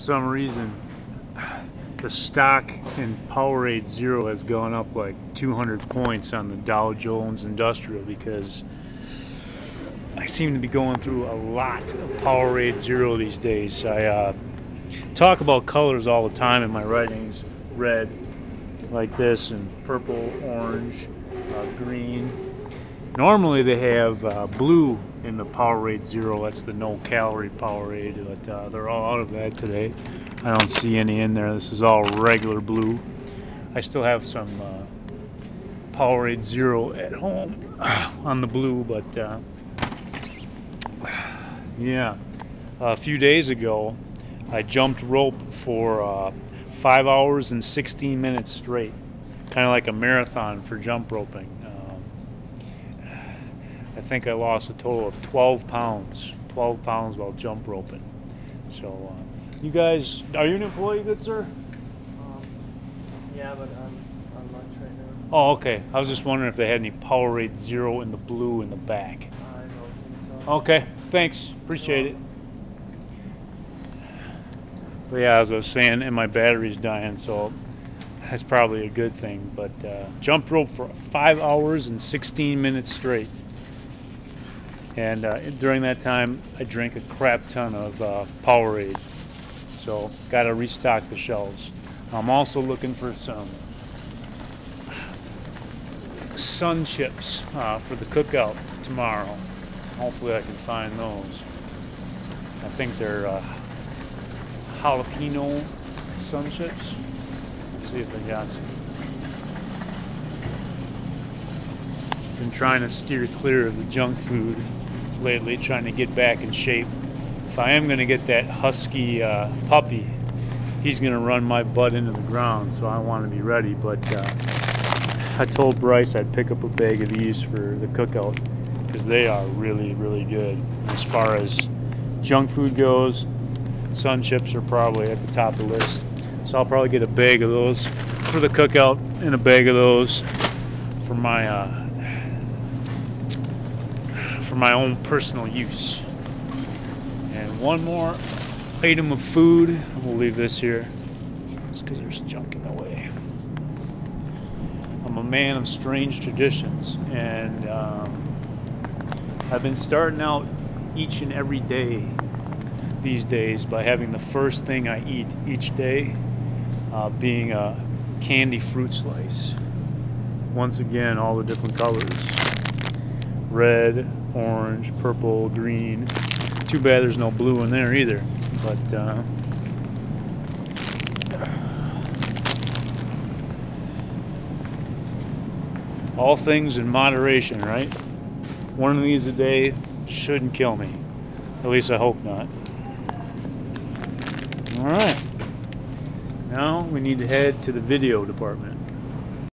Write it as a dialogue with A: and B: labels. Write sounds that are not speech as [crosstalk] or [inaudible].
A: some reason, the stock in Powerade Zero has gone up like 200 points on the Dow Jones Industrial because I seem to be going through a lot of Powerade Zero these days. I uh, talk about colors all the time in my writings red, like this, and purple, orange, uh, green. Normally they have uh, blue in the Powerade Zero. That's the no calorie Powerade, but uh, they're all out of that today. I don't see any in there. This is all regular blue. I still have some uh, Powerade Zero at home [clears throat] on the blue, but uh, yeah. A few days ago, I jumped rope for uh, five hours and 16 minutes straight, kind of like a marathon for jump roping. I think I lost a total of 12 pounds, 12 pounds while jump roping. So, uh, you guys, are you an employee, good sir?
B: Um, yeah, but I'm on lunch right now.
A: Oh, okay. I was just wondering if they had any Powerade Zero in the blue in the back.
B: I don't think so.
A: Okay, thanks. Appreciate it. But yeah, as I was saying, and my battery's dying, so that's probably a good thing. But uh, jump rope for five hours and 16 minutes straight. And uh, during that time, I drank a crap ton of uh, Powerade. So, got to restock the shelves. I'm also looking for some sun chips uh, for the cookout tomorrow. Hopefully, I can find those. I think they're uh, jalapeno sun chips. Let's see if they got some. Been trying to steer clear of the junk food lately, trying to get back in shape. If I am going to get that husky uh, puppy, he's going to run my butt into the ground, so I want to be ready. But uh, I told Bryce I'd pick up a bag of these for the cookout because they are really, really good. As far as junk food goes, sun chips are probably at the top of the list. So I'll probably get a bag of those for the cookout and a bag of those for my uh, for my own personal use. And one more item of food. We'll leave this here just because there's junk in the way. I'm a man of strange traditions, and um, I've been starting out each and every day these days by having the first thing I eat each day uh, being a candy fruit slice. Once again, all the different colors red, orange, purple, green. Too bad there's no blue in there either. But uh, all things in moderation, right? One of these a day shouldn't kill me. At least I hope not. All right. Now we need to head to the video department.